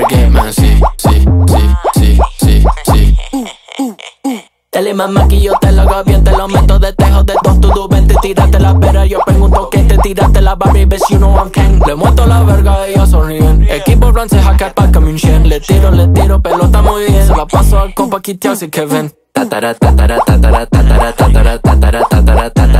mundial para que me sí, sí, sí, sí, sí, sí. Dale mamá que yo te lo hago bien, te lo meto de tejo de dos, tú vente, tírate la pera, yo pregunto que te tiraste la Barbie, ves you know I'm. Le muestro la verga y ellos sonríen. Equipo francés acá para que me enchien. Le tiro, le tiro, pelota muy bien. Se la paso al compa Kitiao y Kevin. Tatara, tatara, tatara, tatara, tatara, tatara, tatara, tatara, tatara,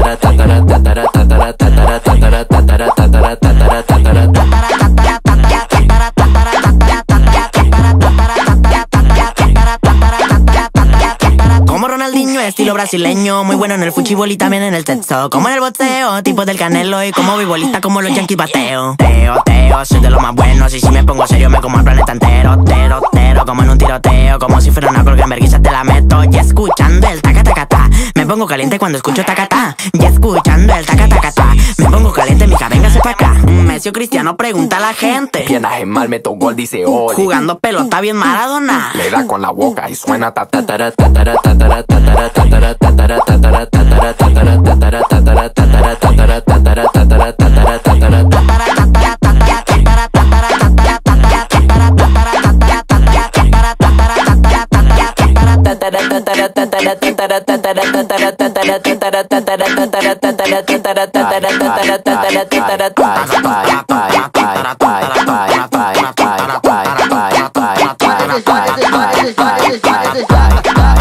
Ronaldinho, estilo brasileño. Muy bueno en el fuchibol y también en el sexo. Como en el boxeo, tipo del canelo. Y como vibolista, como los yankees bateo. Teo, teo, soy de lo más buenos. Y si me pongo serio, me como el planeta entero. Tero, tero, como en un tiroteo. Como si fuera una colga te la meto. Y escuchando el taca, taca, ta. Me pongo caliente cuando escucho taca, ta. Y escuchando el taca, taca, ta. Me pongo caliente, mija, véngase pa' acá. Cristiano pregunta a la gente. Mal, meto gol, dice Oli. Jugando pelota bien Maradona. Le da con la boca y suena ta ta ta ta ta ta ta ta Bye.